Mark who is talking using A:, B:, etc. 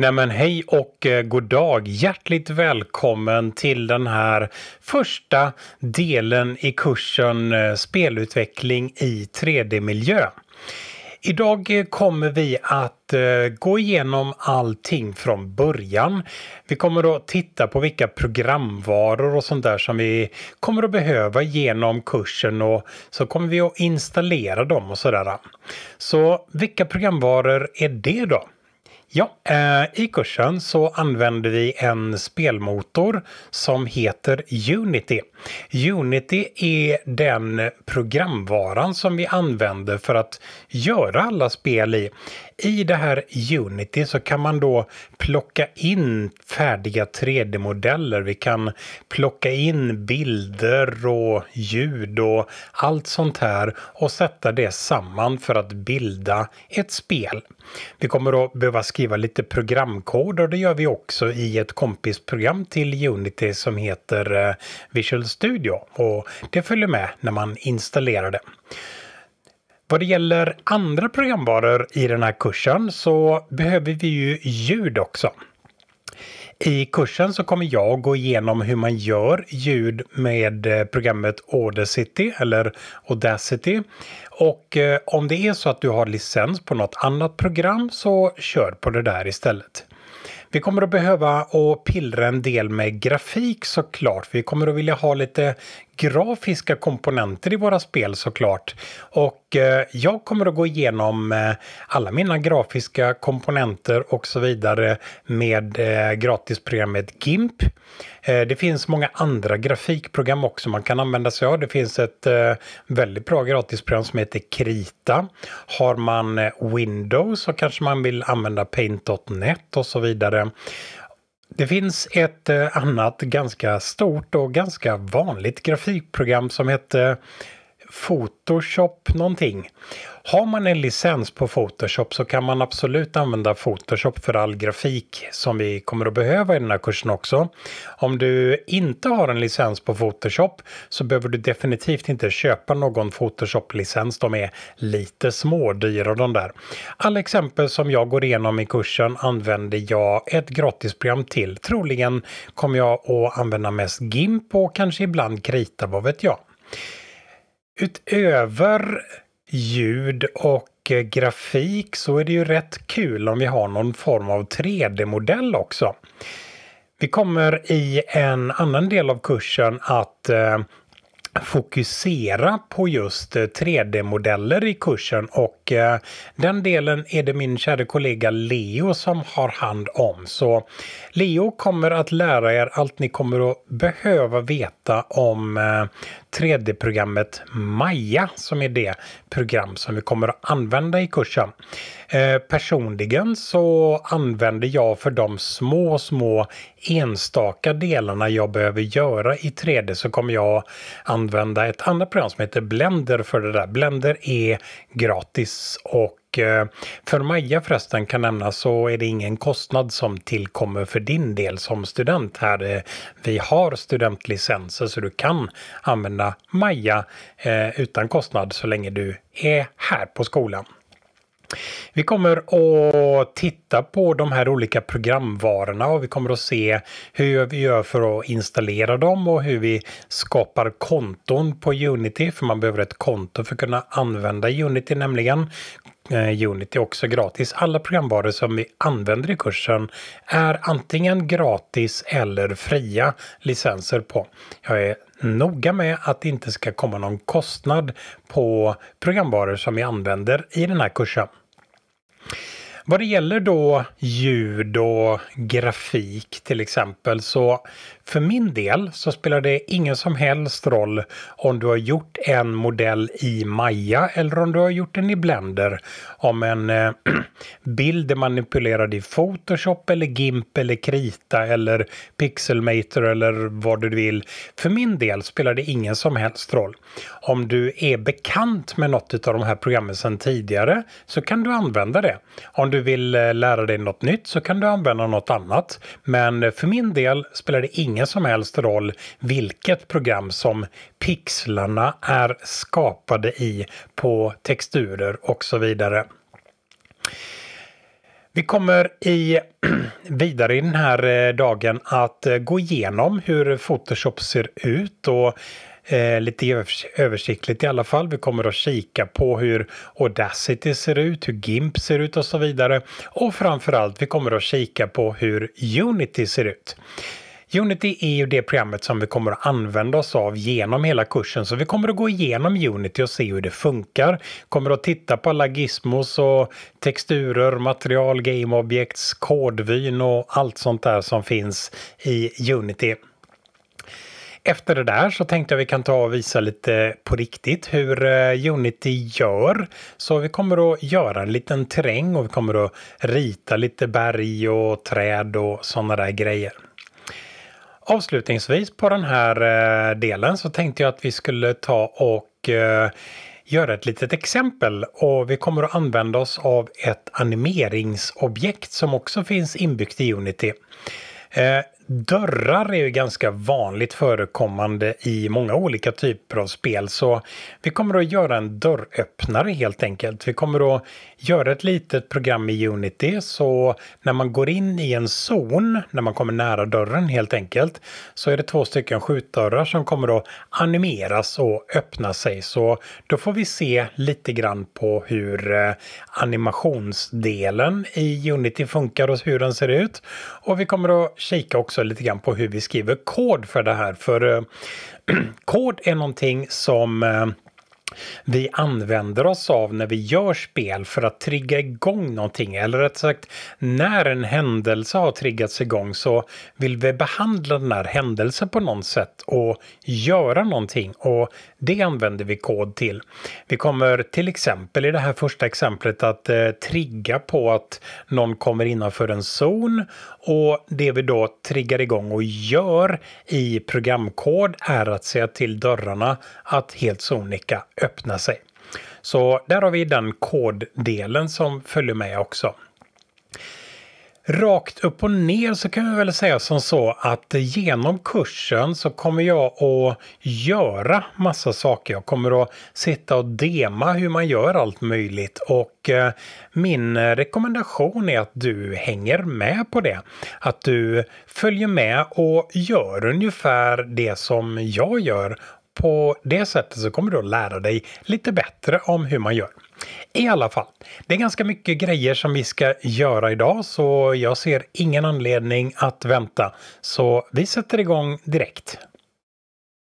A: Nej men hej och eh, god dag! Hjärtligt välkommen till den här första delen i kursen eh, Spelutveckling i 3D-miljö. Idag eh, kommer vi att eh, gå igenom allting från början. Vi kommer att titta på vilka programvaror och sånt där som vi kommer att behöva genom kursen och så kommer vi att installera dem och sådär. Så vilka programvaror är det då? Ja, eh, i kursen så använder vi en spelmotor som heter Unity. Unity är den programvaran som vi använder för att göra alla spel i. I det här Unity så kan man då plocka in färdiga 3D-modeller. Vi kan plocka in bilder och ljud och allt sånt här och sätta det samman för att bilda ett spel. Vi kommer att behöva skriva lite programkod och det gör vi också i ett kompisprogram till Unity som heter eh, Visual Studio och det följer med när man installerar det. Vad det gäller andra programvaror i den här kursen så behöver vi ju ljud också. I kursen så kommer jag gå igenom hur man gör ljud med eh, programmet Audacity eller Audacity. Och eh, om det är så att du har licens på något annat program så kör på det där istället. Vi kommer att behöva att pillra en del med grafik såklart. Vi kommer att vilja ha lite grafiska komponenter i våra spel såklart. Och eh, jag kommer att gå igenom eh, alla mina grafiska komponenter och så vidare med eh, gratisprogrammet GIMP. Eh, det finns många andra grafikprogram också man kan använda sig av. Det finns ett eh, väldigt bra gratisprogram som heter Krita. Har man eh, Windows så kanske man vill använda Paint.net och så vidare. Det finns ett annat ganska stort och ganska vanligt grafikprogram som heter Photoshop någonting. Har man en licens på Photoshop så kan man absolut använda Photoshop för all grafik som vi kommer att behöva i den här kursen också. Om du inte har en licens på Photoshop så behöver du definitivt inte köpa någon Photoshop-licens. De är lite små, dyra de där. Alla exempel som jag går igenom i kursen använder jag ett gratisprogram till. Troligen kommer jag att använda mest GIMP och kanske ibland Krita, vad vet jag. Utöver ljud och eh, grafik så är det ju rätt kul om vi har någon form av 3D-modell också. Vi kommer i en annan del av kursen att eh, fokusera på just eh, 3D-modeller i kursen och den delen är det min kära kollega Leo som har hand om. Så Leo kommer att lära er allt ni kommer att behöva veta om 3D-programmet Maja Maya som är det program som vi kommer att använda i kursen. Eh, personligen så använder jag för de små, små enstaka delarna jag behöver göra i 3D så kommer jag använda ett annat program som heter Blender för det där. Blender är gratis och Eh, för Maja förresten kan nämnas så är det ingen kostnad som tillkommer för din del som student här. Eh, vi har studentlicenser så du kan använda Maja eh, utan kostnad så länge du är här på skolan. Vi kommer att titta på de här olika programvarorna och vi kommer att se hur vi gör för att installera dem och hur vi skapar konton på Unity. För man behöver ett konto för att kunna använda Unity nämligen. Eh, Unity är också gratis. Alla programvaror som vi använder i kursen är antingen gratis eller fria licenser på. Jag är noga med att det inte ska komma någon kostnad på programvaror som vi använder i den här kursen. Vad det gäller då ljud och grafik till exempel så för min del så spelar det ingen som helst roll om du har gjort en modell i Maya eller om du har gjort den i Blender. Om en eh, bild är manipulerad i Photoshop eller GIMP eller Krita eller Pixelmator eller vad du vill. För min del spelar det ingen som helst roll. Om du är bekant med något av de här programmen sedan tidigare så kan du använda det. Om du vill eh, lära dig något nytt så kan du använda något annat. Men eh, för min del spelar det ingen ingen som helst roll vilket program som pixlarna är skapade i på texturer och så vidare. Vi kommer i, vidare i den här eh, dagen att eh, gå igenom hur Photoshop ser ut och eh, lite översiktligt i alla fall. Vi kommer att kika på hur Audacity ser ut, hur GIMP ser ut och så vidare. Och framförallt vi kommer att kika på hur Unity ser ut. Unity är ju det programmet som vi kommer att använda oss av genom hela kursen. Så vi kommer att gå igenom Unity och se hur det funkar. Kommer att titta på alla gizmos och texturer, material, game objects, kodvyn och allt sånt där som finns i Unity. Efter det där så tänkte jag vi kan ta och visa lite på riktigt hur eh, Unity gör. Så vi kommer att göra en liten terräng och vi kommer att rita lite berg och träd och sådana där grejer. Avslutningsvis på den här eh, delen så tänkte jag att vi skulle ta och eh, göra ett litet exempel och vi kommer att använda oss av ett animeringsobjekt som också finns inbyggt i Unity. Eh, Dörrar är ju ganska vanligt förekommande i många olika typer av spel så vi kommer att göra en dörröppnare helt enkelt. Vi kommer att göra ett litet program i Unity så när man går in i en zon, när man kommer nära dörren helt enkelt, så är det två stycken skjutdörrar som kommer att animeras och öppna sig. Så då får vi se lite grann på hur eh, animationsdelen i Unity funkar och hur den ser ut. Och vi kommer att kika också lite grann på hur vi skriver kod för det här. För eh, kod är någonting som eh, vi använder oss av när vi gör spel för att trigga igång någonting. Eller rätt sagt, när en händelse har triggats igång så vill vi behandla den här händelsen på något sätt och göra någonting. Och det använder vi kod till. Vi kommer till exempel i det här första exemplet att eh, trigga på att någon kommer innanför en zon och det vi då triggar igång och gör i programkod är att säga till dörrarna att helt sonika öppna sig. Så där har vi den koddelen som följer med också. Rakt upp och ner så kan vi väl säga som så att genom kursen så kommer jag att göra massa saker. Jag kommer att sitta och dema hur man gör allt möjligt och eh, min rekommendation är att du hänger med på det. Att du följer med och gör ungefär det som jag gör. På det sättet så kommer du att lära dig lite bättre om hur man gör. I alla fall, det är ganska mycket grejer som vi ska göra idag så jag ser ingen anledning att vänta. Så vi sätter igång direkt.